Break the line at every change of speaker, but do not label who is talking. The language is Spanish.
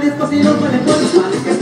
disco si